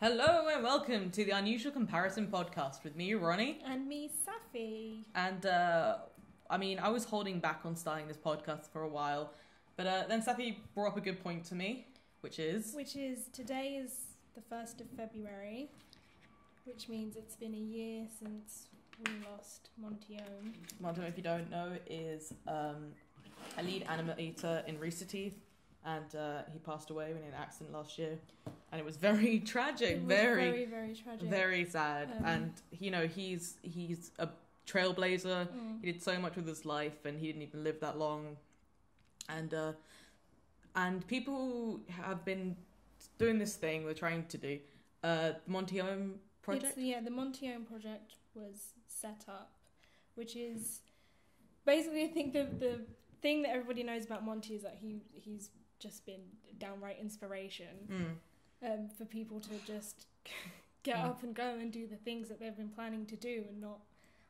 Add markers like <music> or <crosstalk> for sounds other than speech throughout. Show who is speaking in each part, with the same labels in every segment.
Speaker 1: Hello and welcome to the Unusual Comparison Podcast with me, Ronnie.
Speaker 2: And me, Saffy.
Speaker 1: And uh, I mean, I was holding back on starting this podcast for a while, but uh, then Saffy brought up a good point to me, which is
Speaker 2: Which is today is the 1st of February, which means it's been a year since we lost Monty Montione.
Speaker 1: Monto, if you don't know, is um, a lead animator in Rooster Teeth, and uh, he passed away in an accident last year, and it was very <laughs> tragic,
Speaker 2: was
Speaker 1: very,
Speaker 2: very, very tragic.
Speaker 1: very sad.
Speaker 2: Um,
Speaker 1: and you know, he's he's a trailblazer.
Speaker 2: Mm.
Speaker 1: He did so much with his life, and he didn't even live that long. And uh, and people have been doing this thing. They're trying to do uh, Monty Oum project.
Speaker 2: It's, yeah, the Monty Oum project was set up, which is basically, I think the the thing that everybody knows about Monty is that he he's just been downright inspiration
Speaker 1: Mm.
Speaker 2: Um, for people to just <laughs> get
Speaker 1: Mm.
Speaker 2: up and go and do the things that they've been planning to do and not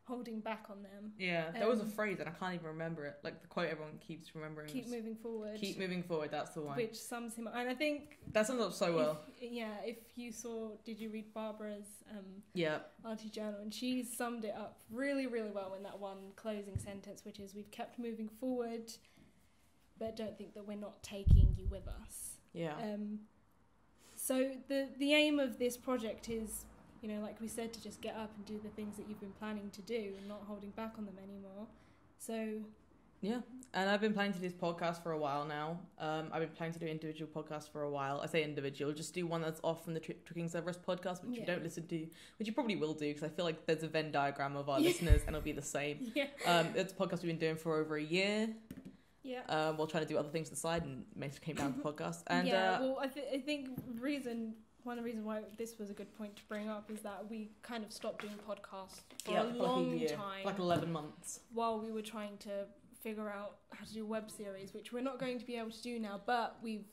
Speaker 2: holding back on them.
Speaker 1: Yeah, there was a
Speaker 2: Um,
Speaker 1: phrase, and I can't even remember it. Like the quote everyone keeps remembering.
Speaker 2: Keep moving forward.
Speaker 1: Keep moving forward. That's the one.
Speaker 2: Which sums him up. And I think
Speaker 1: That sums up so well.
Speaker 2: Yeah, if you saw, did you read Barbara's um,
Speaker 1: Yeah.
Speaker 2: Auntie Journal? And she summed it up really, really well in that one closing sentence, which is, "We've kept moving forward, but don't think that we're not taking you with us."
Speaker 1: Yeah.
Speaker 2: Um, so the the aim of this project is, you know, like we said, to just get up and do the things that you've been planning to do and not holding back on them anymore. So
Speaker 1: Yeah, and I've been planning to do this podcast for a while now. Um, I've been planning to do individual podcasts for a while. I say individual, just do one that's off from the Tr- Tricking Cerberus podcast, which you don't listen to, which you probably will do because I feel like there's a Venn diagram of our <laughs>
Speaker 2: Yeah.
Speaker 1: listeners and it'll be the same.
Speaker 2: yeah,
Speaker 1: Um, it's a podcast we've been doing for over a year.
Speaker 2: Yeah.
Speaker 1: Um, while trying to do other things on the side, and it came down to <laughs> podcast. And
Speaker 2: yeah,
Speaker 1: uh,
Speaker 2: well, I, th- I think reason one of the reasons why this was a good point to bring up is that we kind of stopped doing podcasts for
Speaker 1: yeah,
Speaker 2: a long
Speaker 1: like a year,
Speaker 2: time
Speaker 1: like eleven months.
Speaker 2: while we were trying to figure out how to do web series, which we're not going to be able to do now. But we've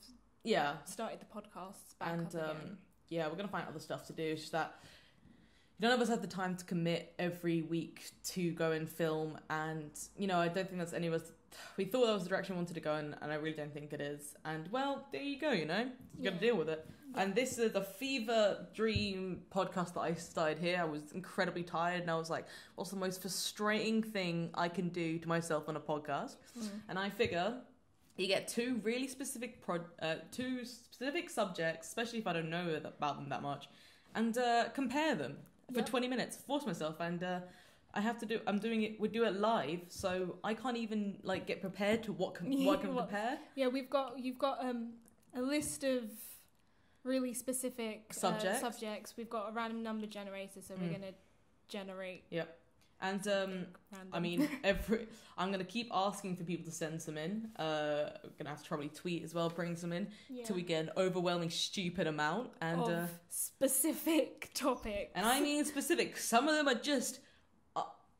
Speaker 1: Yeah,
Speaker 2: started the podcasts back
Speaker 1: and
Speaker 2: up
Speaker 1: um, yeah, we're gonna find other stuff to do. It's just that none of us have the time to commit every week to go and film, and you know, I don't think that's any of us. We thought that was the direction we wanted to go, in, and I really don't think it is. And well, there you go. You know, you got to deal with it. And this is the fever dream podcast that I started here. I was incredibly tired, and I was like, "What's the most frustrating thing I can do to myself on a podcast?"
Speaker 2: Mm.
Speaker 1: And I figure you get two really specific pro, uh, two specific subjects, especially if I don't know about them that much, and uh, compare them for
Speaker 2: Yep.
Speaker 1: twenty minutes. Force myself, and uh, I have to do. I'm doing it. We do it live, so I can't even like get prepared to what com- what I can <laughs> compare.
Speaker 2: Yeah, we've got you've got um, a list of really specific uh,
Speaker 1: Subjects.
Speaker 2: subjects. We've got a random number generator, so we're
Speaker 1: Mm.
Speaker 2: gonna generate. Yep.
Speaker 1: And um. I mean, <laughs> every I'm gonna keep asking for people to send some in. Uh, I'm gonna have to probably tweet as well, bring some in
Speaker 2: yeah.
Speaker 1: till we get an overwhelming, stupid amount. And uh,
Speaker 2: specific <laughs> topics.
Speaker 1: And I mean specific. Some of them are just uh,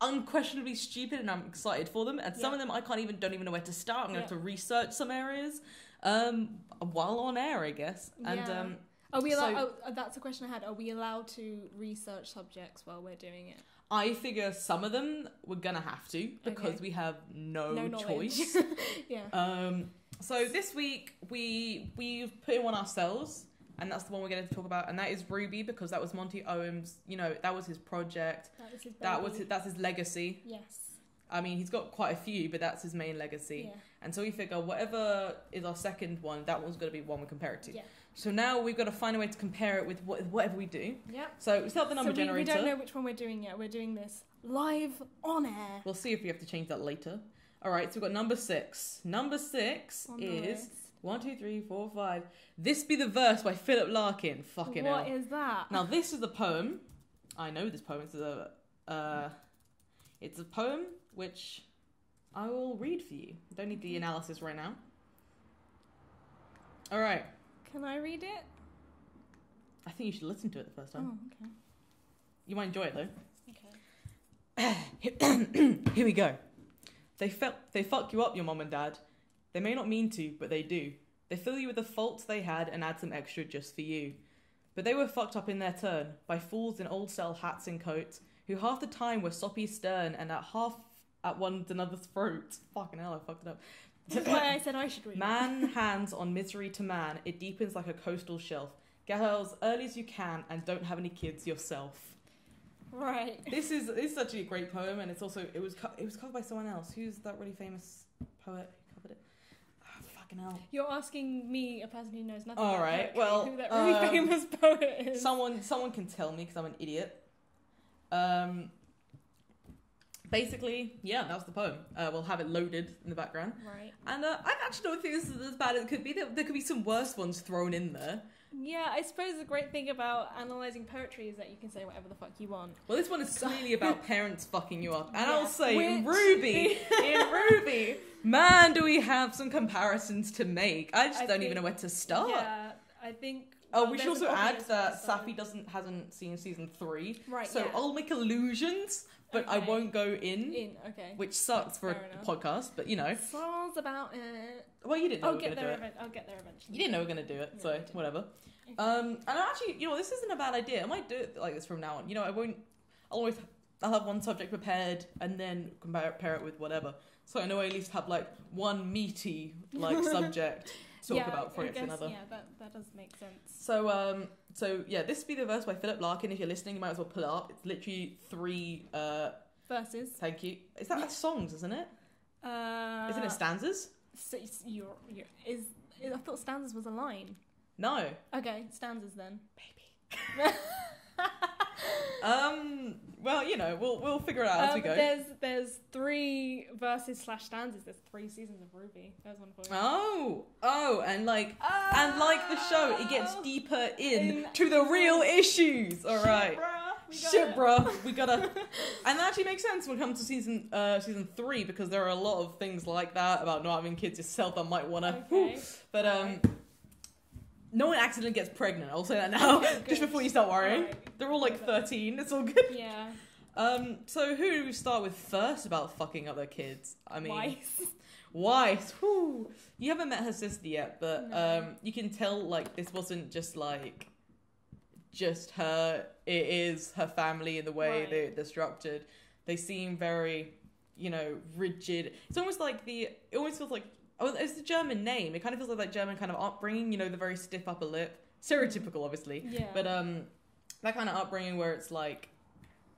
Speaker 1: unquestionably stupid, and I'm excited for them. And some
Speaker 2: Yeah.
Speaker 1: of them I can't even don't even know where to start. I'm gonna have to research some areas um, while on air, I guess. And
Speaker 2: Yeah.
Speaker 1: um,
Speaker 2: Are we allowed?
Speaker 1: So-
Speaker 2: oh, that's a question I had. Are we allowed to research subjects while we're doing it?
Speaker 1: I figure some of them we're gonna have to because
Speaker 2: Okay.
Speaker 1: we have no,
Speaker 2: No
Speaker 1: choice. <laughs>
Speaker 2: yeah.
Speaker 1: um, so this week we we've put in one ourselves. And that's the one we're going to talk about, and that is RWBY because that was Monty Oum's. You know, that was his project.
Speaker 2: that was his.
Speaker 1: That was his, that's his legacy.
Speaker 2: Yes.
Speaker 1: I mean, he's got quite a few, but that's his main legacy.
Speaker 2: Yeah.
Speaker 1: And so we figure whatever is our second one, that one's going to be one we compare it to.
Speaker 2: Yeah.
Speaker 1: So now we've got to find a way to compare it with what, whatever we do.
Speaker 2: Yeah.
Speaker 1: So we start the number
Speaker 2: so we, we don't know which one we're doing yet. We're doing this live on air.
Speaker 1: We'll see if we have to change that later. All right, so we've got number six. Number six
Speaker 2: On
Speaker 1: is. One, two, three, four, five. This be the verse by Philip Larkin. Fucking
Speaker 2: What
Speaker 1: hell.
Speaker 2: is that?
Speaker 1: Now this is a poem. I know this poem. It's a, uh, it's a poem which I will read for you. Don't need the analysis right now. All right.
Speaker 2: Can I read it?
Speaker 1: I think you should listen to it the first time.
Speaker 2: Oh, okay.
Speaker 1: You might enjoy it though.
Speaker 2: Okay. <coughs>
Speaker 1: Here we go. They felt they fuck you up, your mom and dad. They may not mean to, but they do. They fill you with the faults they had and add some extra just for you. But they were fucked up in their turn by fools in old style hats and coats who half the time were soppy stern and at half at one another's throat. Fucking hell, I fucked it up.
Speaker 2: That's why I said I should read.
Speaker 1: Man <laughs> hands on misery to man, it deepens like a coastal shelf. Get out as early as you can and don't have any kids yourself.
Speaker 2: Right.
Speaker 1: This is this is actually a great poem, and it's also it was co- it was covered by someone else. Who's that really famous poet who covered it? Ah, fucking hell.
Speaker 2: You're asking me, a person who knows nothing
Speaker 1: All
Speaker 2: about
Speaker 1: right,
Speaker 2: poetry,
Speaker 1: well,
Speaker 2: who that really
Speaker 1: um,
Speaker 2: famous poet is.
Speaker 1: Someone someone can tell me because I'm an idiot. Um. Basically, yeah, that was the poem. Uh, we'll have it loaded in the background.
Speaker 2: Right.
Speaker 1: And uh, I actually don't think this is as bad as it could be. There, there could be some worse ones thrown in there.
Speaker 2: Yeah, I suppose the great thing about analysing poetry is that you can say whatever the fuck you want.
Speaker 1: Well, this one is clearly <laughs> about parents fucking you up. And I'll say, in
Speaker 2: Which-
Speaker 1: RWBY, <laughs> in RWBY, man, do we have some comparisons to make. I just
Speaker 2: I
Speaker 1: don't
Speaker 2: think-
Speaker 1: even know where to start.
Speaker 2: Yeah, I think.
Speaker 1: Oh,
Speaker 2: well,
Speaker 1: we should
Speaker 2: there's
Speaker 1: also
Speaker 2: an
Speaker 1: add
Speaker 2: obvious
Speaker 1: that. Saffy doesn't hasn't seen season three,
Speaker 2: Right.
Speaker 1: so
Speaker 2: yeah.
Speaker 1: I'll make illusions, but I won't go in,
Speaker 2: in. Okay.
Speaker 1: which sucks for
Speaker 2: Fair
Speaker 1: a
Speaker 2: enough.
Speaker 1: podcast. But you know,
Speaker 2: Songs about it.
Speaker 1: well, you didn't know
Speaker 2: I'll
Speaker 1: we were
Speaker 2: get there.
Speaker 1: do it.
Speaker 2: I'll get there eventually.
Speaker 1: You didn't know we were gonna do it,
Speaker 2: Yeah,
Speaker 1: so whatever.
Speaker 2: Okay.
Speaker 1: Um, and actually, you know, this isn't a bad idea. I might do it like this from now on. You know, I won't. I'll always. I'll have one subject prepared and then compare, it with whatever. So I know I at least have like one meaty like <laughs> subject to talk
Speaker 2: yeah,
Speaker 1: about for
Speaker 2: I guess,
Speaker 1: another.
Speaker 2: Yeah, that that does make sense.
Speaker 1: So um, so yeah, this be the verse by Philip Larkin. If you're listening, you might as well pull it up. It's literally three. Uh,
Speaker 2: Versus.
Speaker 1: thank you. Is that songs? Isn't it?
Speaker 2: Uh,
Speaker 1: Isn't it stanzas?
Speaker 2: So you're, you're, is, I thought stanzas was a line.
Speaker 1: No,
Speaker 2: Okay, stanzas then.
Speaker 1: baby. <laughs> um. Well, you know, we'll we'll figure it out as
Speaker 2: Um,
Speaker 1: we go.
Speaker 2: There's there's three verses slash stanzas. There's three seasons of RWBY. There's one for you.
Speaker 1: Oh, oh, and like, and like the show, it gets
Speaker 2: Oh.
Speaker 1: deeper in,
Speaker 2: In-
Speaker 1: to the real issues. All right,
Speaker 2: Shit, bruh, we got
Speaker 1: shit, bro, we <laughs> gotta, and that actually makes sense when it comes to season, uh, season three because there are a lot of things like that about not having kids yourself that might wanna.
Speaker 2: Okay. <laughs>
Speaker 1: But um, no one accidentally gets pregnant. I'll say that <laughs> now,
Speaker 2: Okay, <laughs>
Speaker 1: just before you start worrying.
Speaker 2: Alright.
Speaker 1: They're all like thirteen. It's all good.
Speaker 2: Yeah.
Speaker 1: Um, so who do we start with first about fucking other kids? I mean,
Speaker 2: Weiss.
Speaker 1: Weiss, whew. You haven't met her sister yet, but
Speaker 2: No.
Speaker 1: um, you can tell like this wasn't just like just her. It is her family in the way
Speaker 2: Right.
Speaker 1: they, they're structured. They seem very, you know, rigid. It's almost like the. It almost feels like. Oh, it's the German name. It kind of feels like that German kind of upbringing. You know, the very stiff upper lip, stereotypical, obviously.
Speaker 2: Yeah.
Speaker 1: But um, that kind of upbringing where it's like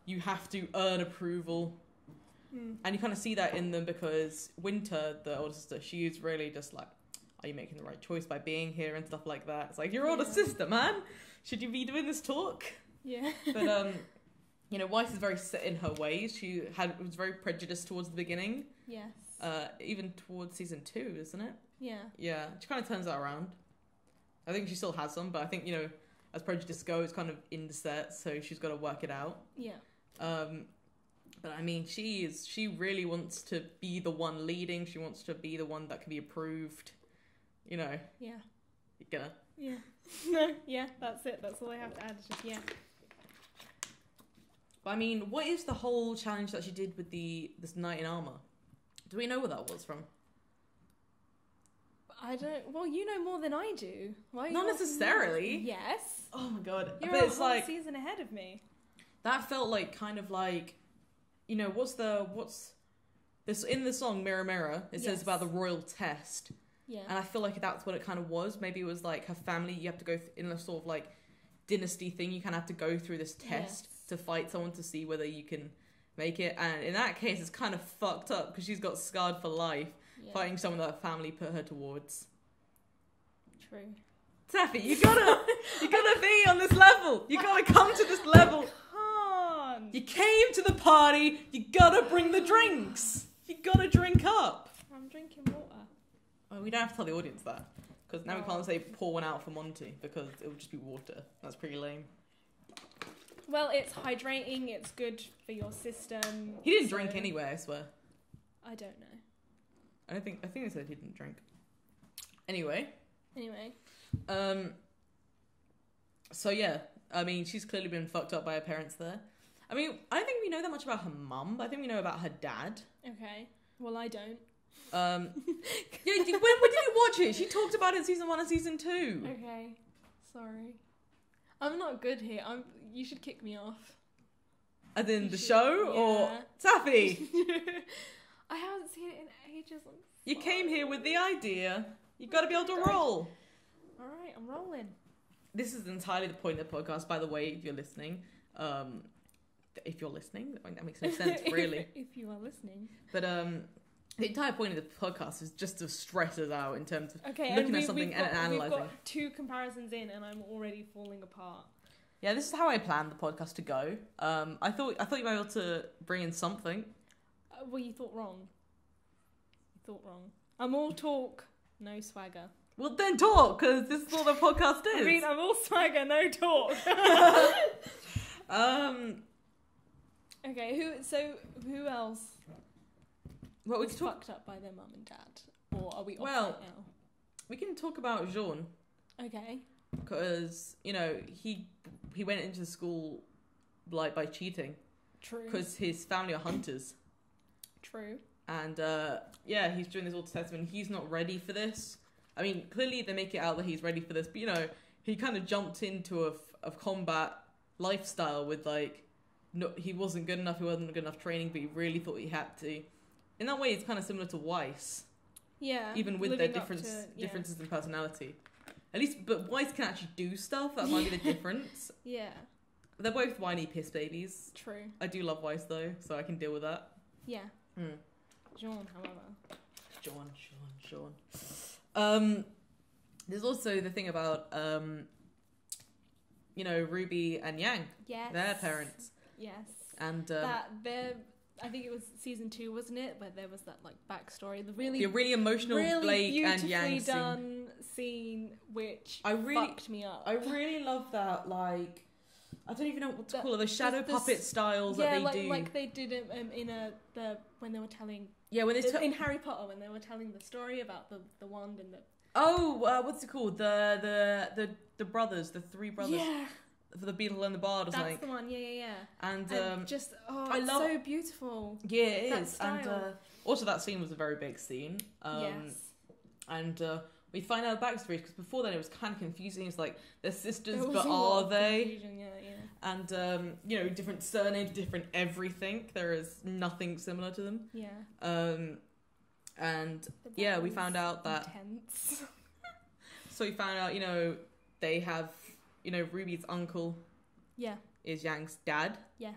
Speaker 1: you have to earn approval
Speaker 2: Hmm.
Speaker 1: and you kind of see that in them because Winter, the older sister, she is really just like, are you making the right choice by being here and stuff like that? It's like, your older
Speaker 2: Yeah.
Speaker 1: sister, man. Should you be doing this talk?
Speaker 2: Yeah.
Speaker 1: But, um, <laughs> you know, Weiss is very set in her ways. She had was very prejudiced towards the beginning,
Speaker 2: yes.
Speaker 1: Uh, even towards season two, isn't it?
Speaker 2: yeah.
Speaker 1: Yeah, she kind of turns that around. I think she still has some, but I think, you know, as prejudice goes, kind of in the set, so she's got to work it out.
Speaker 2: Yeah.
Speaker 1: Um, but I mean, she is. She really wants to be the one leading. She wants to be the one that can be approved. You know,
Speaker 2: Yeah.
Speaker 1: you're gonna.
Speaker 2: Yeah. <laughs> no. Yeah. That's it. That's all I have to add. Just yeah.
Speaker 1: But I mean, what is the whole challenge that she did with the this knight in armor? Do we know where that was from?
Speaker 2: I don't. Well, you know more than I do. Why?
Speaker 1: Not necessarily.
Speaker 2: Yes.
Speaker 1: Oh my god!
Speaker 2: You're
Speaker 1: but
Speaker 2: a
Speaker 1: it's
Speaker 2: whole
Speaker 1: like
Speaker 2: season ahead of me.
Speaker 1: that felt like kind of like, you know, what's the what's this in the song Mirror Mirror? It says about the royal test.
Speaker 2: Yeah.
Speaker 1: And I feel like that's what it kind of was. Maybe it was like her family. You have to go th- in a sort of like dynasty thing. You kind of have to go through this test
Speaker 2: Yes.
Speaker 1: to fight someone to see whether you can make it. And in that case, it's kind of fucked up because she's got scarred for life
Speaker 2: yeah.
Speaker 1: fighting someone that her family put her towards.
Speaker 2: True.
Speaker 1: Taffy, you gotta, you gotta be on this level. You gotta come to this level.
Speaker 2: Can't.
Speaker 1: You came to the party. You gotta bring the drinks. You gotta drink up.
Speaker 2: I'm drinking water.
Speaker 1: Oh, we don't have to tell the audience that because now we can't say pour one out for Monty because it would just be water. That's pretty lame.
Speaker 2: Well, it's hydrating. It's good for your system.
Speaker 1: He didn't
Speaker 2: so-
Speaker 1: drink anyway. I swear.
Speaker 2: I don't know.
Speaker 1: I don't think. I think they said he didn't drink. Anyway,
Speaker 2: Anyway.
Speaker 1: um. So yeah, I mean, she's clearly been fucked up by her parents there. I mean, I don't think we know that much about her mum, but I think we know about her dad.
Speaker 2: Okay. Well, I don't.
Speaker 1: Um, <laughs> yeah, when, when did you watch it? She talked about it in season one and season two.
Speaker 2: Okay. Sorry. I'm not good here. I'm. You should kick me off.
Speaker 1: As in
Speaker 2: You
Speaker 1: the
Speaker 2: should-
Speaker 1: show or
Speaker 2: yeah.
Speaker 1: Taffy? <laughs>
Speaker 2: I haven't seen it in ages. I'm
Speaker 1: You came here with the idea. You've got to be able to roll.
Speaker 2: All right, I'm rolling.
Speaker 1: this is entirely the point of the podcast. By the way, if you're listening, um, if you're listening, I mean, that makes no sense, <laughs> really.
Speaker 2: if, if you are listening.
Speaker 1: But um, the entire point of the podcast is just to stress us out in terms of
Speaker 2: Okay,
Speaker 1: Looking
Speaker 2: and
Speaker 1: at
Speaker 2: we,
Speaker 1: something
Speaker 2: we've
Speaker 1: and
Speaker 2: got, We've got two comparisons in, and I'm already falling apart.
Speaker 1: yeah. This is how I planned the podcast to go. Um, I thought I thought you might be able to bring in something.
Speaker 2: Uh, well, you thought wrong. You thought wrong. I'm all talk, no swagger.
Speaker 1: Well, then talk because this is what the podcast <laughs> is.
Speaker 2: I mean, I'm all swagger, no talk. <laughs> <laughs>
Speaker 1: um,
Speaker 2: okay, who? So who else
Speaker 1: well, we
Speaker 2: was
Speaker 1: talk.
Speaker 2: fucked up by their mum and dad, or are we off
Speaker 1: Well-
Speaker 2: right now?
Speaker 1: We can talk about Jaune
Speaker 2: Okay.
Speaker 1: because you know he he went into school like by cheating
Speaker 2: True.
Speaker 1: because his family are hunters
Speaker 2: True.
Speaker 1: and uh, yeah he's doing this auto test and he's not ready for this. I mean clearly they make it out that he's ready for this, but you know he kind of jumped into a, f- a combat lifestyle with like no he wasn't good enough, he wasn't good enough training, but he really thought he had to. In that way, it's kind of similar to Weiss.
Speaker 2: Yeah.
Speaker 1: even with their difference
Speaker 2: yeah.
Speaker 1: differences in personality. At least, but Weiss can actually do stuff. That might be the <laughs> difference.
Speaker 2: Yeah.
Speaker 1: They're both whiny piss babies.
Speaker 2: True.
Speaker 1: I do love Weiss though, so I can deal with that.
Speaker 2: Yeah.
Speaker 1: Hmm.
Speaker 2: Jaune, however.
Speaker 1: Sean, Sean, Sean. Um, there's also the thing about um, you know, Ruby and Yang,
Speaker 2: Yes.
Speaker 1: their parents,
Speaker 2: Yes.
Speaker 1: and um,
Speaker 2: that their I think it was season two, wasn't it? Where there was that like backstory, the really
Speaker 1: the really emotional
Speaker 2: really
Speaker 1: Blake and Yang scene.
Speaker 2: done scene, which
Speaker 1: I really,
Speaker 2: fucked me up.
Speaker 1: I really love that. Like, I don't even know what to
Speaker 2: The-
Speaker 1: call it. The shadow
Speaker 2: the- the
Speaker 1: puppet
Speaker 2: s-
Speaker 1: styles
Speaker 2: yeah,
Speaker 1: that they
Speaker 2: like
Speaker 1: do.
Speaker 2: like they did it um, in a the when they were telling
Speaker 1: yeah, when they
Speaker 2: the-
Speaker 1: t-
Speaker 2: in Harry Potter when they were telling the story about the the wand and the
Speaker 1: Oh, uh, what's it called? The the the the brothers, the three brothers
Speaker 2: yeah
Speaker 1: the Beedle and the Bard or
Speaker 2: that's
Speaker 1: something.
Speaker 2: the one yeah yeah yeah
Speaker 1: And
Speaker 2: and
Speaker 1: um,
Speaker 2: just oh
Speaker 1: I
Speaker 2: it's
Speaker 1: love-
Speaker 2: so beautiful
Speaker 1: yeah, it
Speaker 2: that
Speaker 1: is. And
Speaker 2: style.
Speaker 1: uh, also, that scene was a very big scene. Um,
Speaker 2: yes
Speaker 1: And uh, we find out the backstory because before then it was kind of confusing. It's like they're sisters,
Speaker 2: There was
Speaker 1: but
Speaker 2: a lot
Speaker 1: are
Speaker 2: of
Speaker 1: they?
Speaker 2: confusion, yeah yeah
Speaker 1: And um, you know, different surnames, different everything. There is nothing similar to them.
Speaker 2: yeah
Speaker 1: Um, and
Speaker 2: But that
Speaker 1: yeah, we
Speaker 2: was
Speaker 1: found out that
Speaker 2: intense <laughs>
Speaker 1: so we found out, you know, they have, you know, Ruby's uncle
Speaker 2: yeah
Speaker 1: is Yang's dad.
Speaker 2: Yes.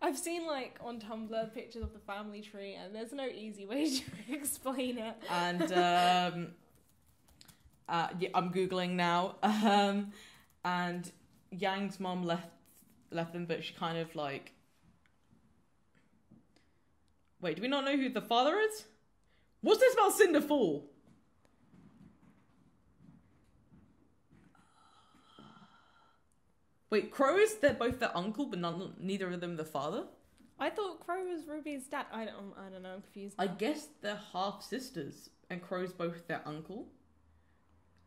Speaker 2: I've seen like on Tumblr pictures of the family tree, and there's no easy way <laughs> to explain it.
Speaker 1: and <laughs> um, uh, yeah, I'm googling now. <laughs> Um, and Yang's mom left left them, but she kind of like. Wait, do we not know who the father is? What's this about Cinder Fall? Wait, Qrows? They're both their uncle, but none, neither of them the father.
Speaker 2: I thought Qrow was Ruby's dad. I don't. I don't know. I'm confused.
Speaker 1: I guess they're half sisters, and Qrow's both their uncle.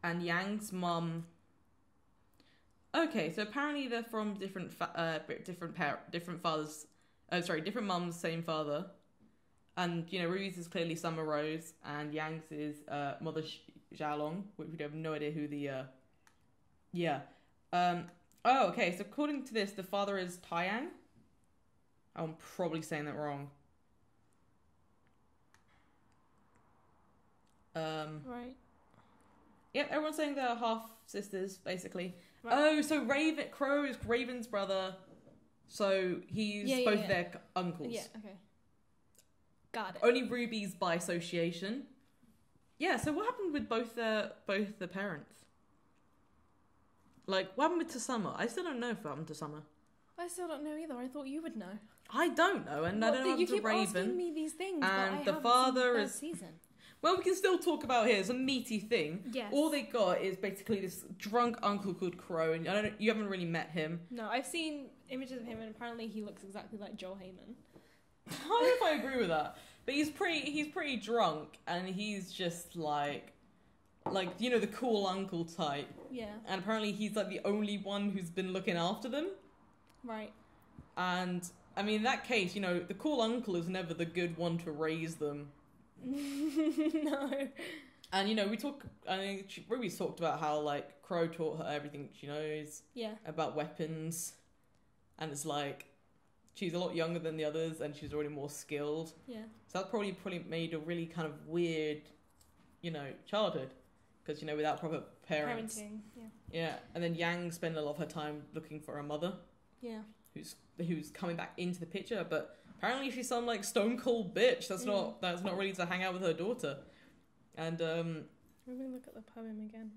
Speaker 1: And Yang's mum. Okay, so apparently they're from different, fa- uh, different par- different fathers. Oh, sorry, different mums, same father. And you know, Ruby's is clearly Summer Rose, and Yang's is uh, Mother Xiaolong, which we have no idea who the. Uh... Yeah. Um. Oh, okay. So according to this, the father is Taiyang. I'm probably saying that wrong. Um,
Speaker 2: Right.
Speaker 1: yeah, everyone's saying they're half sisters, basically.
Speaker 2: Right.
Speaker 1: Oh, so Raven Qrow is Raven's brother, so he's
Speaker 2: Yeah, yeah,
Speaker 1: both their uncles.
Speaker 2: Yeah. Okay. Got it.
Speaker 1: Only Ruby's by association. Yeah. So what happened with both their both the parents? Like, what happened to Summer? I still don't know if what happened to Summer.
Speaker 2: I still don't know either. I thought you would know.
Speaker 1: I don't know, and I don't know
Speaker 2: you keep
Speaker 1: to Raven.
Speaker 2: asking me these things, but
Speaker 1: and the father is-
Speaker 2: season.
Speaker 1: Well, we can still talk about here. It's a meaty thing.
Speaker 2: Yes.
Speaker 1: All they got is basically this drunk uncle called Qrow, and I don't. You haven't really met him.
Speaker 2: No, I've seen images of him, and apparently he looks exactly like Joel Heyman. <laughs>
Speaker 1: I don't know if I agree with that, but he's pretty. He's pretty drunk, and he's just like, like you know, the cool uncle type.
Speaker 2: Yeah.
Speaker 1: And apparently, he's like the only one who's been looking after them.
Speaker 2: Right.
Speaker 1: And I mean, in that case, you know, the cool uncle is never the good one to raise them. <laughs>
Speaker 2: no.
Speaker 1: And you know, we talk. I mean, she- Ruby's talked about how like Qrow taught her everything she knows.
Speaker 2: Yeah.
Speaker 1: about weapons, and it's like she's a lot younger than the others, and she's already more skilled.
Speaker 2: Yeah.
Speaker 1: So that probably probably made a really kind of weird, you know, childhood, because you know without proper parents.
Speaker 2: Parenting. Yeah.
Speaker 1: Yeah, and then Yang spent a lot of her time looking for her mother,
Speaker 2: Yeah.
Speaker 1: who's who's coming back into the picture. But apparently, she's some like stone cold bitch. That's
Speaker 2: Mm.
Speaker 1: not that's not ready to hang out with her daughter. And um,
Speaker 2: Let me look at the poem again.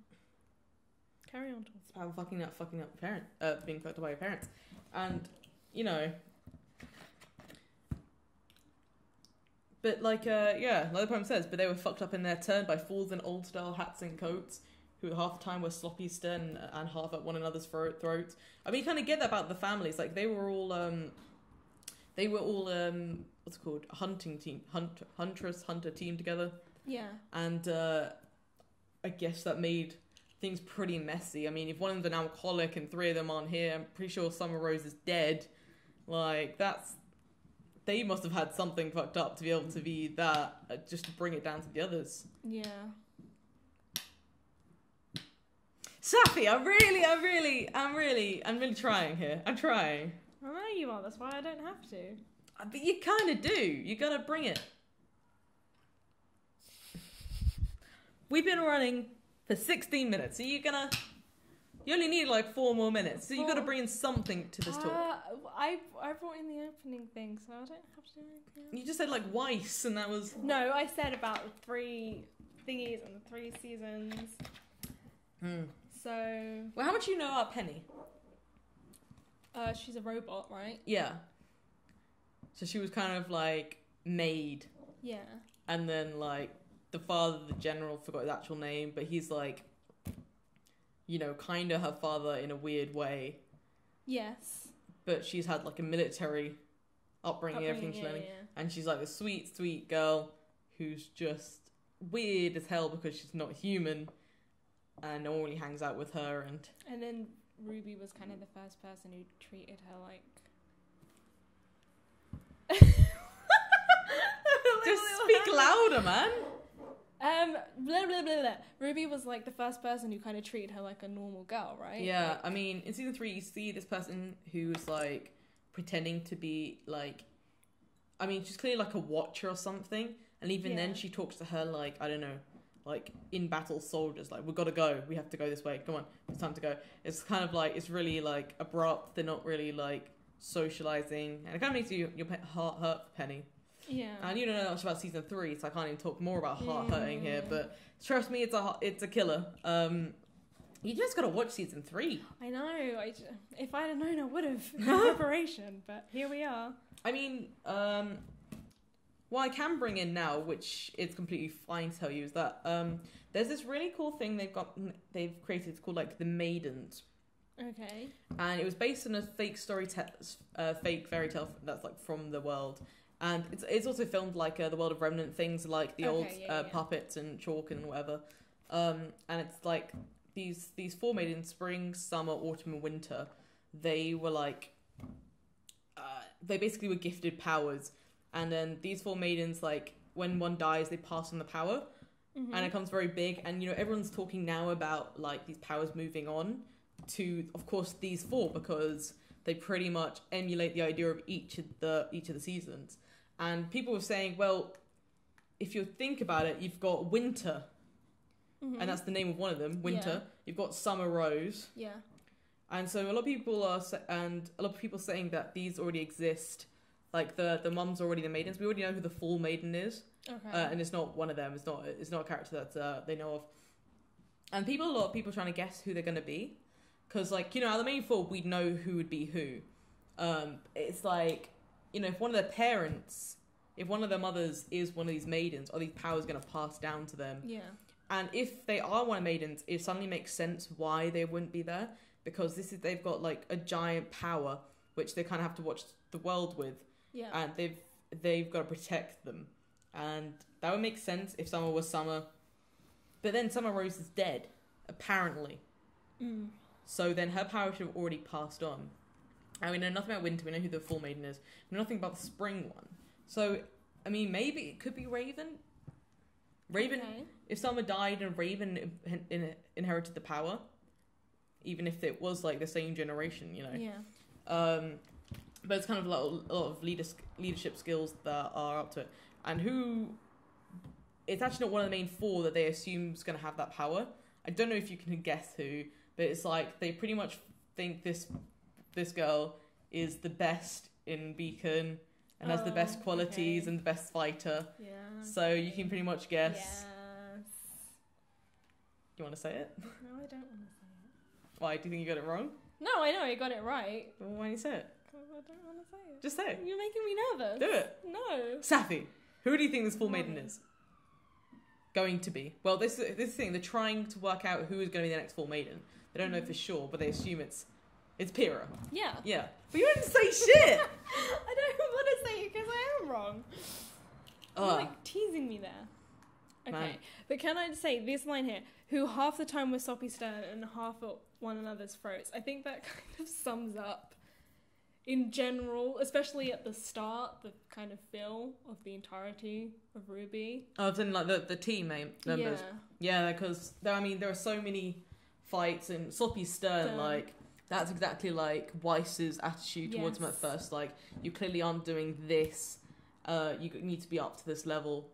Speaker 2: Carry on.
Speaker 1: About fucking up, fucking up parent, uh, being fucked up by your parents, and you know. But like, uh, yeah, like the poem says, but they were fucked up in their turn by fools in old style hats and coats, who half the time were sloppy stern and half at one another's throat throats. I mean, you kind of get that about the families. Like they were all, um, they were all, um, what's it called, a hunting team, hunt, huntress, hunter team together
Speaker 2: Yeah.
Speaker 1: and uh, I guess that made things pretty messy. I mean, if one of them's an alcoholic and three of them aren't here, I'm pretty sure Summer Rose is dead. Like that's they must have had something fucked up to be able to be that, uh, just to bring it down to the others.
Speaker 2: Yeah.
Speaker 1: Saffy, I'm really, I'm really, I'm really, I'm really trying here. I'm trying.
Speaker 2: I know you are. That's why I don't have to.
Speaker 1: Uh, But you kind of do. You gotta bring it. We've been running for 16 minutes, Are you're gonna. You only need like four more minutes, so you gotta bring in something to this talk.
Speaker 2: Uh, I I brought in the opening thing, so I don't have to do anything. else.
Speaker 1: You just said like Weiss, and that was.
Speaker 2: No, I said about the three thingies and the three seasons.
Speaker 1: Hmm.
Speaker 2: So
Speaker 1: Well, how much do you know about Penny?
Speaker 2: uh, she's a robot, right?
Speaker 1: Yeah. So she was kind of like made,
Speaker 2: Yeah.
Speaker 1: and then like the father, the general, forgot his actual name, but he's like, you know, kind of her father in a weird way.
Speaker 2: Yes.
Speaker 1: but she's had like a military upbringing, everything she's
Speaker 2: yeah,
Speaker 1: learning,
Speaker 2: yeah.
Speaker 1: and she's like a sweet, sweet girl who's just weird as hell because she's not human, and no one really hangs out with her. And
Speaker 2: And then Ruby was kind of the first person who treated her like. <laughs>
Speaker 1: just speak louder, man.
Speaker 2: Um, blah, blah, blah, blah. Ruby was like the first person who kind of treated her like a normal girl, right?
Speaker 1: Yeah,
Speaker 2: Like,
Speaker 1: I mean, in season three, you see this person who's like pretending to be like, I mean, she's clearly like a watcher or something, and even then, she talks to her like, I don't know, like in battle soldiers, like, we've got to go, we have to go this way, come on, it's time to go. It's kind of like, it's really like abrupt, they're not really like socializing, and it kind of makes you, your heart hurt for Penny.
Speaker 2: Yeah.
Speaker 1: And you don't know much about season three, so I can't even talk more about heart hurting here, but trust me, it's a, it's a killer. Um, you just gotta watch season three.
Speaker 2: I know. I j- if I'd have known, I would have <laughs> preparation. But here we are.
Speaker 1: I mean, um, what I can bring in now, which is completely fine to tell you, is that um, there's this really cool thing they've got, they've created. It's called like the Maidens,
Speaker 2: Okay.
Speaker 1: and it was based on a fake story, te- uh, fake fairy tale that's like from the world. And it's it's also filmed like uh, the world of remnant things, like the
Speaker 2: Okay,
Speaker 1: old
Speaker 2: yeah,
Speaker 1: uh,
Speaker 2: yeah.
Speaker 1: puppets and chalk and whatever. Um, and it's like these these four maidens, spring, summer, autumn, and winter. They were like, uh, they basically were gifted powers, and then these four maidens, like when one dies, they pass on the power,
Speaker 2: Mhm.
Speaker 1: and it comes very big. And you know everyone's talking now about like these powers moving on to, of course, these four because they pretty much emulate the idea of each of the each of the seasons. And people were saying, well, if you think about it, you've got winter,
Speaker 2: Mhm.
Speaker 1: and that's the name of one of them, winter. You've got summer rose,
Speaker 2: yeah.
Speaker 1: and so a lot of people are, and a lot of people saying that these already exist. Like the the mum's already the maidens. We already know who the full maiden is,
Speaker 2: Okay.
Speaker 1: uh, and it's not one of them. It's not. It's not a character that uh, they know of. And people, a lot of people trying to guess who they're gonna be, because like you know, out of the main four, we'd know who would be who. Um, it's like you know, if one of their parents, if one of their mothers is one of these maidens, are these powers gonna pass down to them?
Speaker 2: yeah.
Speaker 1: And if they are one of maidens, it suddenly makes sense why they wouldn't be there because this is they've got like a giant power which they kind of have to watch the world with,
Speaker 2: Yeah.
Speaker 1: and they've they've got to protect them, and that would make sense if Summer was Summer, but then Summer Rose is dead, apparently.
Speaker 2: Mm.
Speaker 1: So then her power should have already passed on. And we know nothing about Winter. We know who the full maiden is. We know nothing about the Spring one. So I mean, maybe it could be Raven. Raven
Speaker 2: Okay.
Speaker 1: if Summer died and Raven in, in, inherited the power, even if it was like the same generation, you know.
Speaker 2: Yeah.
Speaker 1: Um, but it's kind of a lot, a lot of leader, leadership skills that are up to it. And who. It's actually not one of the main four that they assume is going to have that power. I don't know if you can guess who, but it's like they pretty much think this this girl is the best in Beacon and has the best
Speaker 2: Oh,
Speaker 1: qualities
Speaker 2: okay.
Speaker 1: and the best fighter.
Speaker 2: Yeah.
Speaker 1: So you can pretty much guess.
Speaker 2: Yes.
Speaker 1: You want to say it?
Speaker 2: No, I don't want to say it.
Speaker 1: Why do you think you got it wrong?
Speaker 2: No, I know you got it right.
Speaker 1: Well, why don't you say it?
Speaker 2: 'Cause I don't want to say it.
Speaker 1: Just say it.
Speaker 2: You're making me nervous.
Speaker 1: Do it.
Speaker 2: No.
Speaker 1: Saffy, who do you think this full maiden is? Going to be. Well, this this thing they're trying to work out who is going to be the next full maiden. They don't know mm-hmm. for sure, but they assume it's it's Pyrrha.
Speaker 2: Yeah.
Speaker 1: Yeah, but you didn't say <laughs> shit.
Speaker 2: I don't want to say it because I am wrong. Uh. You're
Speaker 1: Ugh.
Speaker 2: like teasing me there. Okay, but can I say this line here? Who half the time were soppy stern and half at one another's throats. I think that <laughs> kind of sums up, in general, especially at the start, the kind of feel of the entirety of RWBY.
Speaker 1: Other than like the the team members. Yeah, because there. I mean, there are so many fights and Sloppy Stern.
Speaker 2: Stern.
Speaker 1: Like that's exactly like Weiss's attitude towards him at first. Like you clearly aren't doing this. Uh, you need to be up to this level.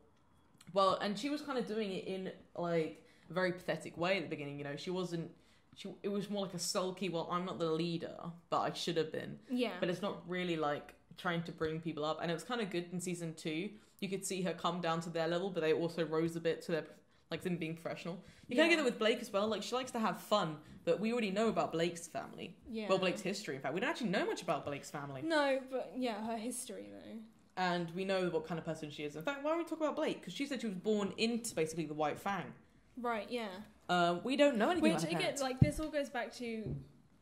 Speaker 1: Well, and she was kind of doing it in like a very pathetic way at the beginning. You know, she wasn't. She it was more like a sulky. Well, I'm not the leader, but I should have been.
Speaker 2: Yeah.
Speaker 1: But it's not really like trying to bring people up. And it was kind of good in season two. You could see her come down to their level, but they also rose a bit to their like them being professional. You kind of get that with Blake as well. Like she likes to have fun, but we already know about Blake's family.
Speaker 2: yeah.
Speaker 1: Well, Blake's history. In fact, we don't actually know much about Blake's family,
Speaker 2: No, but yeah, her history though.
Speaker 1: and we know what kind of person she is. In fact, why don't we talk about Blake? Because she said she was born into basically the White Fang.
Speaker 2: Right. Yeah.
Speaker 1: Uh, we don't know anything
Speaker 2: Which
Speaker 1: about her
Speaker 2: again, like this all goes back to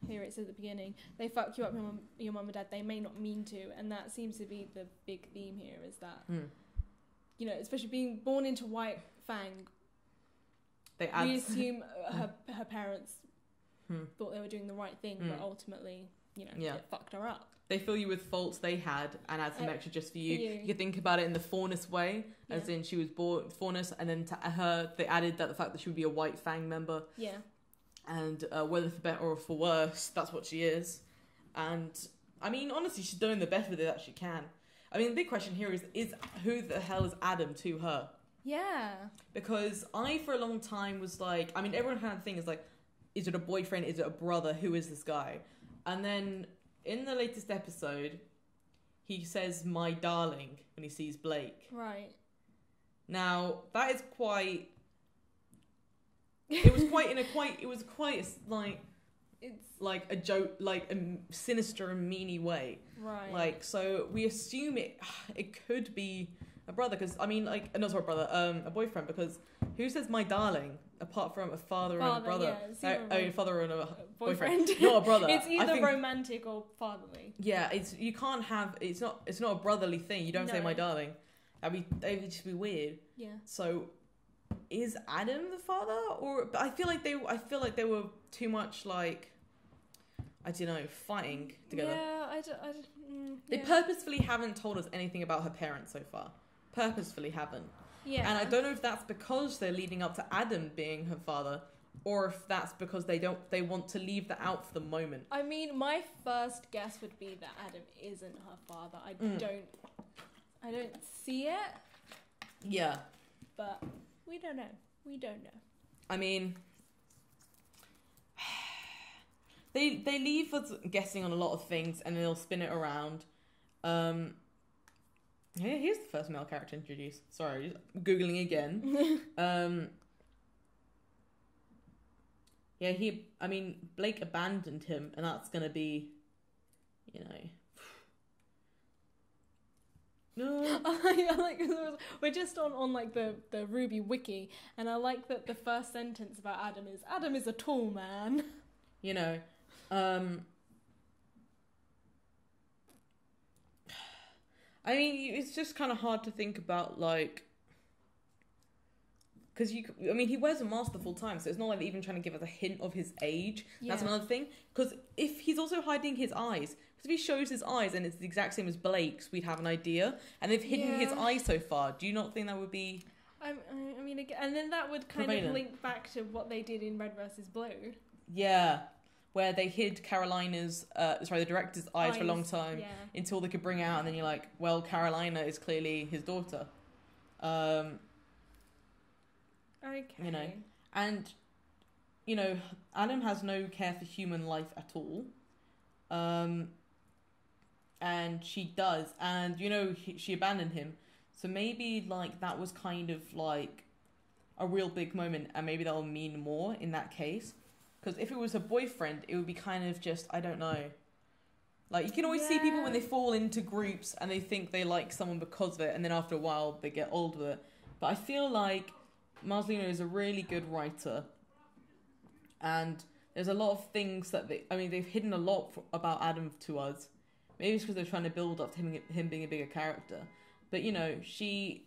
Speaker 2: here it says at the beginning, they fuck you up, your mum, your mum and dad. They may not mean to, and that seems to be the big theme here. Is that
Speaker 1: Hmm.
Speaker 2: you know, especially being born into White Fang,
Speaker 1: They add.
Speaker 2: we assume <laughs> her her parents
Speaker 1: Hmm.
Speaker 2: thought they were doing the right thing,
Speaker 1: Hmm.
Speaker 2: but ultimately, you know,
Speaker 1: Yeah.
Speaker 2: it fucked her up.
Speaker 1: they fill you with faults they had and add some
Speaker 2: Uh,
Speaker 1: extra just for you.
Speaker 2: you.
Speaker 1: You think about it in the fairness way, as in she was born fairness, and then to her they added that the fact that she would be a white fang member,
Speaker 2: Yeah,
Speaker 1: and uh, whether for better or for worse, that's what she is. And I mean, honestly, she's doing the best with it that she can. I mean, the big question here is: is who the hell is Adam to her?
Speaker 2: Yeah,
Speaker 1: Because I, for a long time, was like, I mean, everyone had the thing is like, is it a boyfriend? Is it a brother? Who is this guy? And then in the latest episode, he says, "My darling," when he sees Blake.
Speaker 2: right.
Speaker 1: Now that is quite. It was quite in a quite. It was quite like
Speaker 2: It's
Speaker 1: like a joke, like a sinister and meany way.
Speaker 2: right.
Speaker 1: Like so, we assume it. It could be a brother because I mean, like not sorry, brother, um, a boyfriend because who says my darling apart from a father, and a brother?
Speaker 2: yeah,
Speaker 1: Uh, oh,
Speaker 2: a
Speaker 1: father and a
Speaker 2: Uh,
Speaker 1: boyfriend,
Speaker 2: boyfriend. <laughs>
Speaker 1: not a brother.
Speaker 2: it's either
Speaker 1: think-
Speaker 2: romantic or fatherly.
Speaker 1: Yeah, it's you can't have. It's not. It's not a brotherly thing. You don't say my darling. That'd be. That'd just be weird.
Speaker 2: Yeah.
Speaker 1: So, is Adam the father, or but I feel like they? I feel like they were too much like. I don't know, fighting together.
Speaker 2: Yeah, I don't. I don't mm,
Speaker 1: They
Speaker 2: yeah.
Speaker 1: purposefully haven't told us anything about her parents so far. Purposefully haven't.
Speaker 2: yeah.
Speaker 1: And I don't know if that's because they're leading up to Adam being her father, or if that's because they don't. They want to leave that out for the moment.
Speaker 2: I mean, my first guess would be that Adam isn't her father. I
Speaker 1: Mm.
Speaker 2: don't. I don't see it,
Speaker 1: Yeah.
Speaker 2: but we don't know. We don't know.
Speaker 1: I mean, <sighs> they they leave us guessing on a lot of things, and they'll spin it around. Um, here, he's the first male character introduced. Sorry, googling again. <laughs> um, yeah, he. I mean, Blake abandoned him, and that's gonna be, you know. <sighs> No. <laughs>
Speaker 2: I like we're just on on like the the RWBY wiki, and I like that the first sentence about Adam is Adam is a tall man.
Speaker 1: you know um i mean it's just kind of hard to think about like because you c- i mean he wears a mask the full time so it's not like they're even trying to give us a hint of his age that's another thing because if he's also hiding his eyes because if he shows his eyes and it's the exact same as blake's we'd have an idea and they've hidden his
Speaker 2: Yeah.
Speaker 1: eyes so far do you not think that would be
Speaker 2: I, I- mean, and then that would kind
Speaker 1: Prevalent.
Speaker 2: of link back to what they did in Red versus Blue.
Speaker 1: yeah where they hid carolina's uh sorry the director's eyes, for a long time
Speaker 2: Yeah.
Speaker 1: until they could bring out, and then you're like, well, Carolina is clearly his daughter. Um,
Speaker 2: Okay.
Speaker 1: You know. and you know, Adam has no care for human life at all. Um, and she does, and you know, he, she abandoned him. So maybe like that was kind of like a real big moment, and maybe that'll mean more in that case. Because if it was a boyfriend, it would be kind of just I don't know. Like you can always see people when they fall into groups and they think they like someone because of it, and then after a while they get old with it. But I feel like Marcelino is a really good writer, and there's a lot of things that they. I mean, they've hidden a lot f about Adam to us. Maybe it's because they're trying to build up to him, him being a bigger character. But you know, she,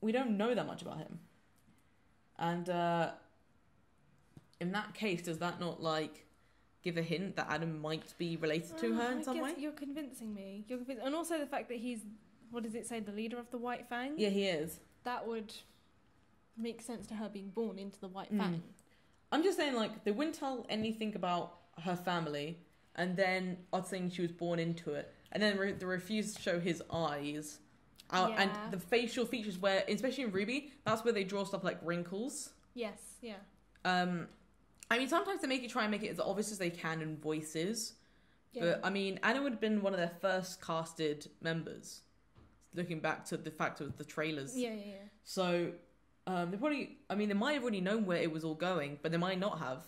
Speaker 1: we don't know that much about him, and uh, in that case, does that not like give a hint that Adam might be related to
Speaker 2: Oh,
Speaker 1: her in
Speaker 2: I
Speaker 1: some way?
Speaker 2: You're convincing me. You're convincing, and also the fact that he's what does it say, the leader of the White Fang?
Speaker 1: Yeah, he is.
Speaker 2: That would make sense to her being born into the White
Speaker 1: Mm.
Speaker 2: Fang.
Speaker 1: I'm just saying, like, they wouldn't tell anything about her family, and then us saying she was born into it, and then re- they refuse to show his eyes. Out,
Speaker 2: Yeah.
Speaker 1: And the facial features, where, especially in RWBY, that's where they draw stuff like wrinkles.
Speaker 2: Yes, yeah.
Speaker 1: Um, I mean, sometimes they make you try and make it as obvious as they can in voices.
Speaker 2: Yeah.
Speaker 1: But I mean, Anna would have been one of their first casted members. Looking back to the fact of the trailers,
Speaker 2: yeah, yeah, yeah.
Speaker 1: so um, they probably, I mean, they might have already known where it was all going, but they might not have.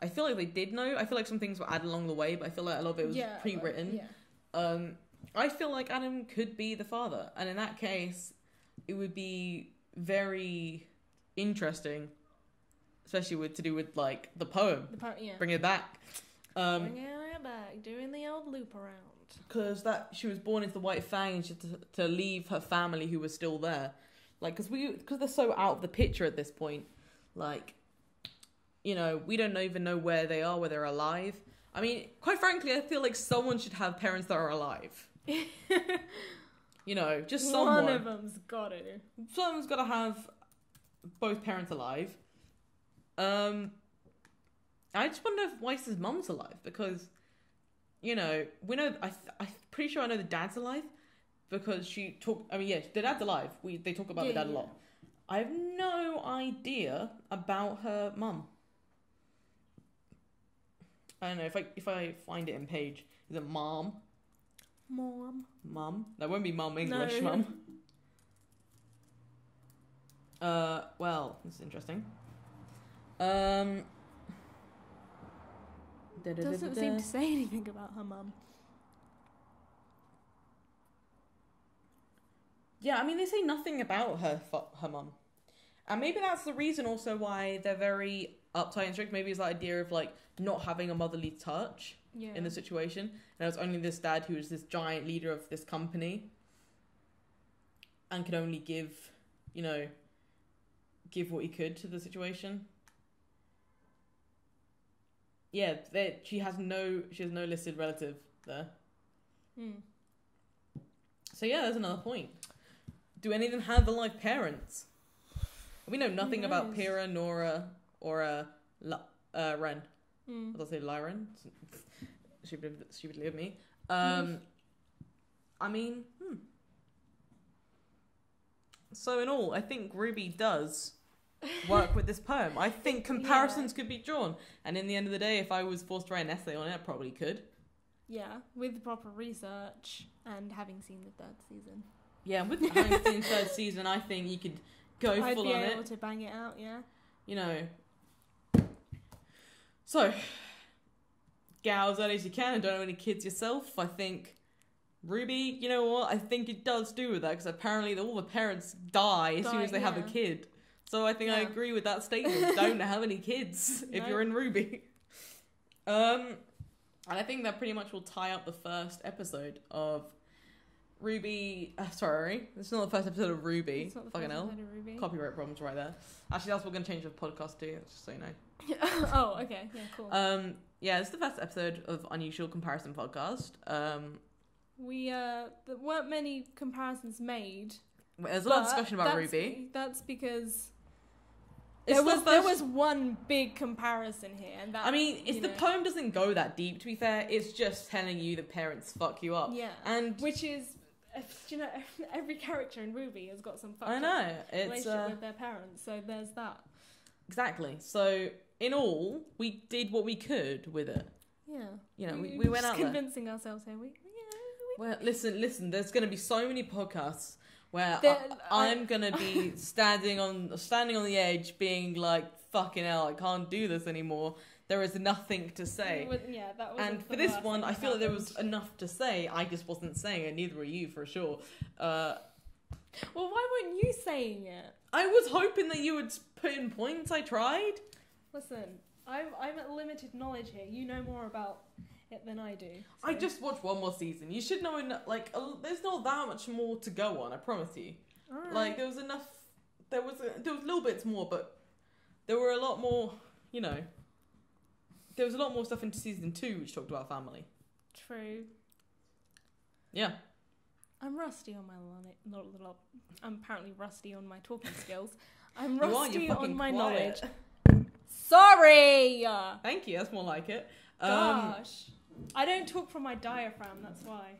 Speaker 1: I feel like they did know. I feel like some things were added along the way, but I feel like a lot of it was
Speaker 2: yeah,
Speaker 1: pre-written.
Speaker 2: Yeah.
Speaker 1: Um, I feel like Adam could be the father, and in that case, it would be very interesting, especially with to do with like the poem.
Speaker 2: The part, yeah.
Speaker 1: Bring it back. Um,
Speaker 2: Bringing it back, doing the old loop around.
Speaker 1: because that she was born into the White Fang and she had to, to leave her family who was still there, like because we because they're so out of the picture at this point, like you know we don't even know where they are, where they're alive. I mean, quite frankly, I feel like someone should have parents that are alive. <laughs> you know, just someone.
Speaker 2: One of them's got to.
Speaker 1: Someone's got to have both parents alive. Um, I just wonder if Weiss's mum's alive because, you know, we know. I th- I'm pretty sure I know the dad's alive because she talk. I mean, yeah, the dad's alive. We they talk about
Speaker 2: Yeah,
Speaker 1: the dad a lot. I have no idea about her mum. I don't know if I if I find it in page. Is it mom?
Speaker 2: Mom.
Speaker 1: Mum? That won't be mum English,
Speaker 2: No.
Speaker 1: mum. Uh, well, this is interesting. Um,
Speaker 2: Doesn't seem to say anything about her mum.
Speaker 1: Yeah, I mean, they say nothing about her her mum, and maybe that's the reason also why they're very uptight and strict. Maybe it's that idea of like not having a motherly touch
Speaker 2: Yeah.
Speaker 1: in the situation, and it was only this dad who was this giant leader of this company, and could only give, you know, give what he could to the situation. Yeah, there she has no she has no listed relative there.
Speaker 2: Hmm.
Speaker 1: So yeah, there's another point. Do any of them have alive parents? We know nothing about? Pyrrha, Nora, or uh, La- uh, Ren.
Speaker 2: Hmm.
Speaker 1: I'll say Lie Ren. Stupid, stupidly of me. Um, I mean, hmm. So in all, I think RWBY does work with this poem. I <laughs> think comparisons could be drawn, and in the end of the day, if I was forced to write an essay on it, I probably could.
Speaker 2: Yeah, with proper research and having seen the third season.
Speaker 1: Yeah, with <laughs> having seen third season, I think you could go
Speaker 2: I'd
Speaker 1: full
Speaker 2: be
Speaker 1: on
Speaker 2: able
Speaker 1: it.
Speaker 2: to bang it out, yeah.
Speaker 1: You know. So, get out as early as you can and don't have any kids yourself. I think RWBY, you know what? I think it does do with that because apparently all the parents die as soon as they have a kid. So I think I agree with that <laughs> statement. don't have any kids if
Speaker 2: No.
Speaker 1: you're in RWBY. Um, and I think that pretty much will tie up the first episode of RWBY. Uh, sorry, this is not the first episode of RWBY.
Speaker 2: It's not the
Speaker 1: Fucking
Speaker 2: first
Speaker 1: hell.
Speaker 2: episode of RWBY.
Speaker 1: Copyright problems right there. Actually, that's what we're going to change the podcast to, just so you know. <laughs>
Speaker 2: oh, okay, yeah, cool.
Speaker 1: Um, yeah, it's the first episode of Unusual Comparison Podcast. Um,
Speaker 2: we uh, there weren't many comparisons made.
Speaker 1: there's a lot of discussion about
Speaker 2: that's-
Speaker 1: RWBY.
Speaker 2: That's because There
Speaker 1: the
Speaker 2: was there was one big comparison here, and that
Speaker 1: I mean, it's the
Speaker 2: know,
Speaker 1: poem doesn't go that deep. To be fair, it's just telling you the parents fuck you up,
Speaker 2: Yeah,
Speaker 1: and
Speaker 2: which is, uh, you know, <laughs> every character in RWBY has got some fucked
Speaker 1: I
Speaker 2: up
Speaker 1: know it's
Speaker 2: relationship
Speaker 1: uh,
Speaker 2: with their parents. So there's that.
Speaker 1: exactly. So in all, we did what we could with it.
Speaker 2: Yeah.
Speaker 1: You know, we,
Speaker 2: We're
Speaker 1: we went
Speaker 2: just
Speaker 1: out there.
Speaker 2: convincing ourselves here. We, yeah,
Speaker 1: Well, listen, listen. There's going to be so many podcasts where I, going to be <laughs> standing on standing on the edge, being like, "Fucking hell, I can't do this anymore." There is nothing to say.
Speaker 2: we- yeah, that was.
Speaker 1: And for this one, I feel like there was enough to say. I just wasn't saying it. Neither were you, for sure. Uh,
Speaker 2: Well, why weren't you saying it?
Speaker 1: I was hoping that you would put in points. I tried.
Speaker 2: Listen, I'm I'm at limited knowledge here. You know more about it than I do.
Speaker 1: I just watched one more season. You should know. en- Like, a- there's not that much more to go on. I promise you.
Speaker 2: Alright.
Speaker 1: Like there was enough. There was a, there was little bits more, but there were a lot more. You know, there was a lot more stuff into season two which talked about family.
Speaker 2: True.
Speaker 1: Yeah,
Speaker 2: I'm rusty on my lo- I'm apparently rusty on my talking <laughs> skills. I'm
Speaker 1: You are,
Speaker 2: rusty on my
Speaker 1: quiet.
Speaker 2: knowledge. Sorry.
Speaker 1: thank you. That's more like it. Um,
Speaker 2: Gosh, I don't talk from my diaphragm. That's why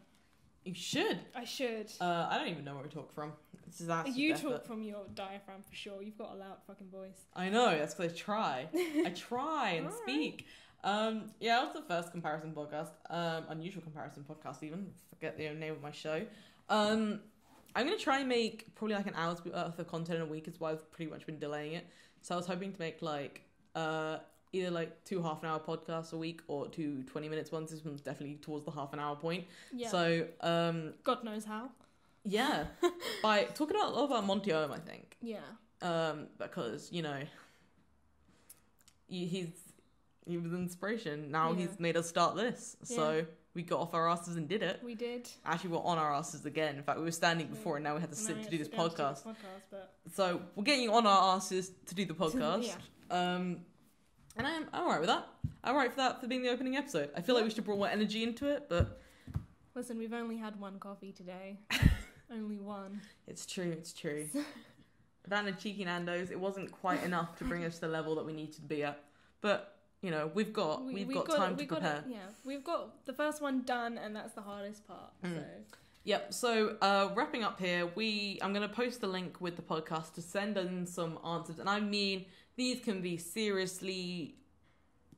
Speaker 1: you should.
Speaker 2: I should.
Speaker 1: Uh, I don't even know where we talk from. Is that's
Speaker 2: you talk
Speaker 1: effort.
Speaker 2: from your diaphragm for sure. You've got a loud fucking voice.
Speaker 1: I know. That's because I try. I <laughs> try and speak. Um, yeah, that was the first comparison podcast. Um, unusual comparison podcast. Even forget the name of my show. Um, I'm gonna try and make probably like an hour's worth of content in a week. Is why I've pretty much been delaying it. So I was hoping to make like uh either like two half an hour podcasts a week or two 20 minutes ones. This one's definitely towards the half an hour point.
Speaker 2: Yeah.
Speaker 1: So um,
Speaker 2: God knows how.
Speaker 1: yeah, <laughs> by talking about a lot about Monty Oum, I think
Speaker 2: Yeah.
Speaker 1: um, because you know he, he's he was an inspiration. Now
Speaker 2: Yeah.
Speaker 1: he's made us start this, so
Speaker 2: Yeah.
Speaker 1: we got off our asses and did it.
Speaker 2: We did.
Speaker 1: Actually, we're on our asses again. In fact, we were standing before, and now we had to sit to do this
Speaker 2: sit to do
Speaker 1: podcast.
Speaker 2: podcast, but
Speaker 1: So we're getting on our asses to do the podcast.
Speaker 2: yeah.
Speaker 1: Um, and I'm I'm alright with that. I'm alright for that for being the opening episode. I feel like we should have brought more energy into it, but
Speaker 2: Listen, we've only had one coffee today. <laughs> only one.
Speaker 1: it's true. It's true. <laughs> that and a cheeky Nando's, it wasn't quite enough to bring us to the level that we need to be at. But you know, we've got we, have got, time
Speaker 2: we
Speaker 1: to prepare.
Speaker 2: It, yeah, we've got the first one done, and that's the hardest part.
Speaker 1: Mm.
Speaker 2: So
Speaker 1: Yep. So uh, wrapping up here, we I'm going to post the link with the podcast to send in some answers, and I mean these can be seriously,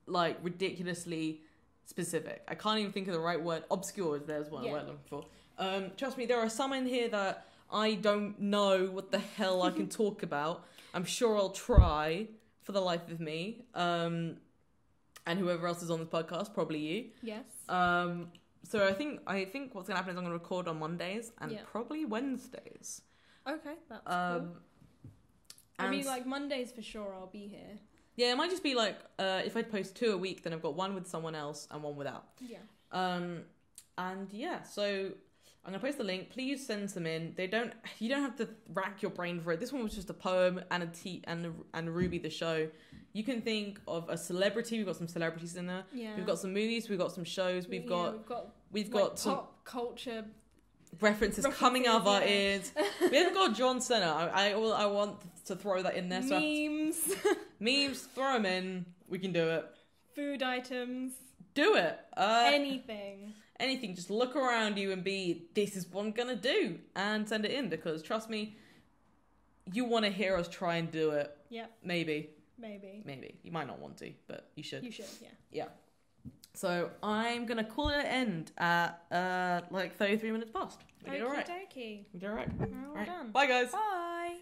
Speaker 1: like ridiculously specific. I can't even think of the right word. Obscure is there's one
Speaker 2: Yeah.
Speaker 1: word I'm looking for. Um, trust me, there are some in here that I don't know what the hell I can <laughs> talk about. I'm sure I'll try for the life of me. Um, and whoever else is on this podcast, probably you.
Speaker 2: yes,
Speaker 1: Um, so I think I think what's gonna happen is I'm gonna record on Mondays and
Speaker 2: Yeah.
Speaker 1: probably Wednesdays.
Speaker 2: okay, that's
Speaker 1: Um,
Speaker 2: cool. I mean, like Mondays for sure. I'll be here.
Speaker 1: yeah, it might just be like uh, if I post two a week, then I've got one with someone else and one without.
Speaker 2: Yeah,
Speaker 1: Um, and yeah, so I'm gonna post the link. Please send some in. They don't. You don't have to rack your brain for it. This one was just a poem and a T and and RWBY the show. You can think of a celebrity. We've got some celebrities in there.
Speaker 2: yeah.
Speaker 1: We've got some movies. We've got some shows. We've
Speaker 2: Yeah,
Speaker 1: got
Speaker 2: we've got
Speaker 1: we've
Speaker 2: like,
Speaker 1: got some
Speaker 2: pop culture.
Speaker 1: References, coming out of our ears. <laughs> we haven't got John Cena. I, I I want to throw that in there. So I-
Speaker 2: memes, <laughs>
Speaker 1: memes, throw them in. We can do it.
Speaker 2: food items,
Speaker 1: Do it. Uh,
Speaker 2: anything.
Speaker 1: anything. Just look around you and be, this is what I'm gonna do, and send it in because trust me, you want to hear us try and do it.
Speaker 2: Yep,
Speaker 1: Maybe,
Speaker 2: maybe.
Speaker 1: maybe you might not want to, but you should.
Speaker 2: You should, yeah. yeah.
Speaker 1: So I'm gonna call it an end at uh like 33 minutes past. We did all right.
Speaker 2: Dokie.
Speaker 1: We did all right.
Speaker 2: Well
Speaker 1: All right.
Speaker 2: done.
Speaker 1: Bye guys.
Speaker 2: Bye.